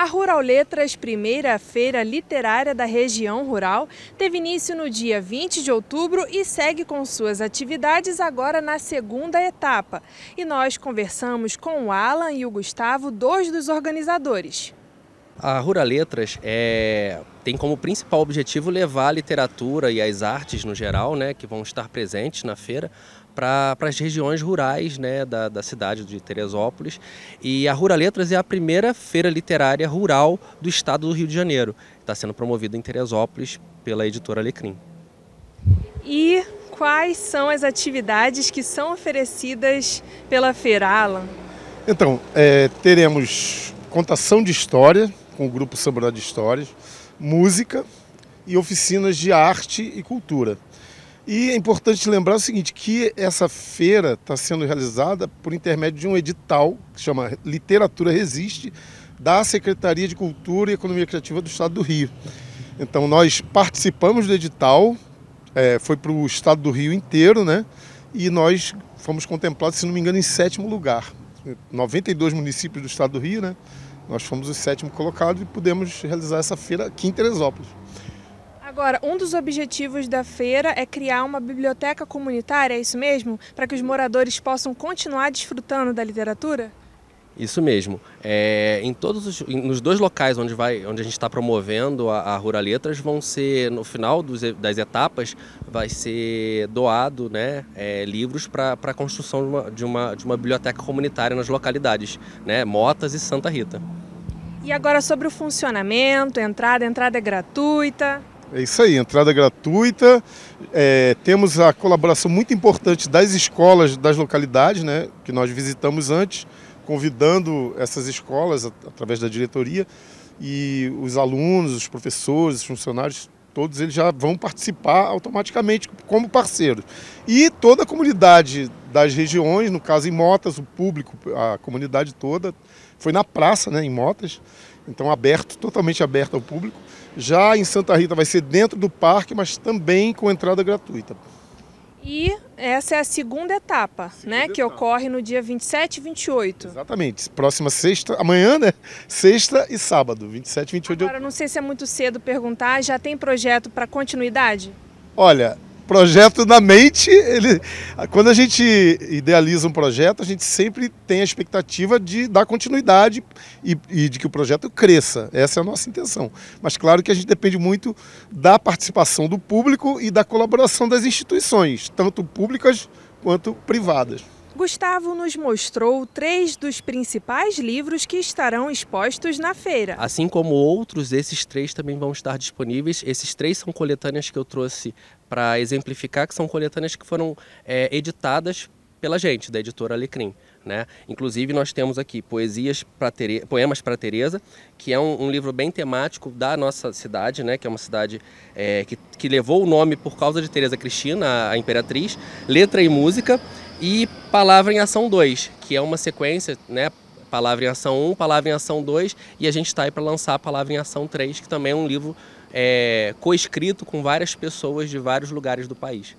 A Rural Letras, primeira feira literária da região rural, teve início no dia 20 de outubro e segue com suas atividades agora na segunda etapa. E nós conversamos com o Alan e o Gustavo, dois dos organizadores. A Rural Letras é, tem como principal objetivo levar a literatura e as artes no geral, né, que vão estar presentes na feira, para as regiões rurais né, da, da cidade de Teresópolis. E a Rural Letras é a primeira feira literária rural do estado do Rio de Janeiro. Está sendo promovida em Teresópolis pela editora Alecrim. E quais são as atividades que são oferecidas pela feira, Alan? Então, é, teremos contação de história, com o grupo Saborá de Histórias, música e oficinas de arte e cultura. E é importante lembrar o seguinte, que essa feira está sendo realizada por intermédio de um edital que chama Literatura Resiste, da Secretaria de Cultura e Economia Criativa do Estado do Rio. Então nós participamos do edital, é, foi para o estado do Rio inteiro, né? E nós fomos contemplados, se não me engano, em sétimo lugar. 92 municípios do estado do Rio, né? Nós fomos os sétimo colocados e pudemos realizar essa feira aqui em Teresópolis. Agora, um dos objetivos da feira é criar uma biblioteca comunitária, é isso mesmo? Para que os moradores possam continuar desfrutando da literatura? Isso mesmo. É, em todos os, nos dois locais onde, vai, onde a gente está promovendo a, a Rural Letras, vão ser, no final dos, das etapas, vai ser doado né, é, livros para a construção de uma, de, uma, de uma biblioteca comunitária nas localidades, né, Motas e Santa Rita. E agora sobre o funcionamento, entrada, entrada é gratuita? É isso aí, entrada gratuita. É, temos a colaboração muito importante das escolas das localidades, né, que nós visitamos antes, convidando essas escolas através da diretoria e os alunos, os professores, os funcionários, todos eles já vão participar automaticamente como parceiros. E toda a comunidade das regiões, no caso em Motas, o público, a comunidade toda, foi na praça, né, em Motas, então aberto, totalmente aberto ao público. Já em Santa Rita vai ser dentro do parque, mas também com entrada gratuita. E essa é a segunda etapa, segunda né? Etapa. Que ocorre no dia 27 e 28. Exatamente. Próxima sexta, amanhã, né? Sexta e sábado, 27 e 28 Agora, não sei se é muito cedo perguntar, já tem projeto para continuidade? Olha, projeto na mente, ele, quando a gente idealiza um projeto, a gente sempre tem a expectativa de dar continuidade e, e, de que o projeto cresça. Essa é a nossa intenção. Mas claro que a gente depende muito da participação do público e da colaboração das instituições, tanto públicas quanto privadas. Gustavo nos mostrou três dos principais livros que estarão expostos na feira. Assim como outros, esses três também vão estar disponíveis. Esses três são coletâneas que eu trouxe para exemplificar, que são coletâneas que foram é, editadas pela gente, da editora Alecrim. Né? Inclusive nós temos aqui Poesias pra Tere... Poemas para Teresa, que é um, um, livro bem temático da nossa cidade, né? que é uma cidade é, que, que levou o nome por causa de Teresa Cristina, a imperatriz, letra e música, e Palavra em Ação 2, que é uma sequência, né? Palavra em Ação 1, Palavra em Ação 2, e a gente está aí para lançar a Palavra em Ação 3, que também é um livro é, coescrito com várias pessoas de vários lugares do país.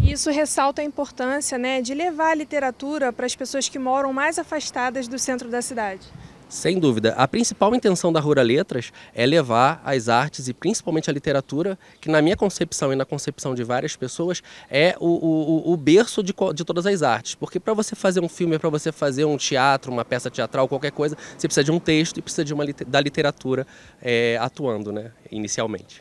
Isso ressalta a importância né, de levar a literatura para as pessoas que moram mais afastadas do centro da cidade. Sem dúvida. A principal intenção da Rura Letras é levar as artes e principalmente a literatura, que na minha concepção e na concepção de várias pessoas, é o, o, o berço de, de todas as artes. Porque para você fazer um filme, para você fazer um teatro, uma peça teatral, qualquer coisa, você precisa de um texto e precisa de uma, da literatura é, atuando né, inicialmente.